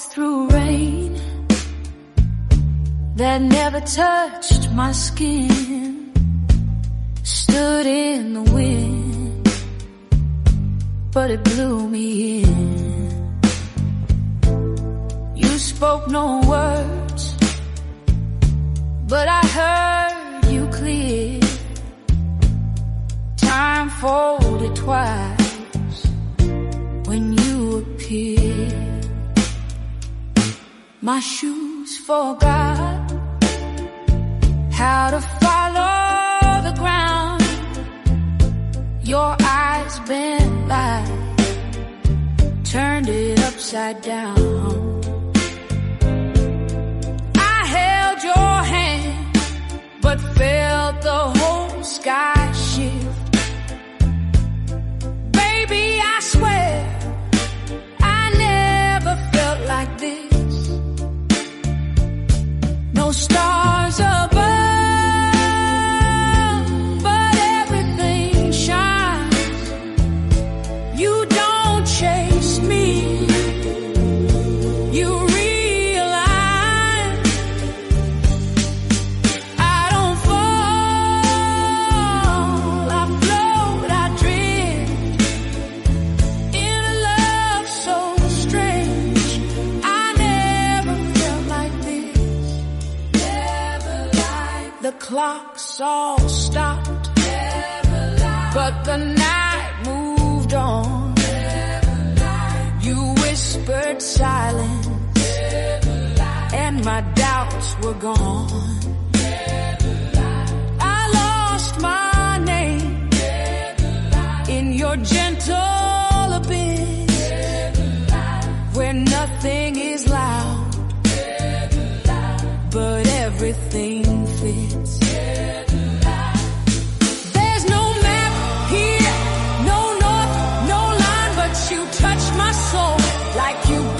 Walked through rain that never touched my skin. Stood in the wind, but it blew me in. You spoke no words, but I heard you clear. Time folded twice My shoes forgot how to follow the ground. Your eyes bent light, turned it upside down. I held your hand, but felt the whole sky clocks all stopped, but the night moved on. You whispered silence, and my doubts were gone. I lost my name in your gentle abyss, where nothing is loud, but everything fits. There's no map here, no north, no line, but you touch my soul like you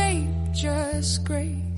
just grace.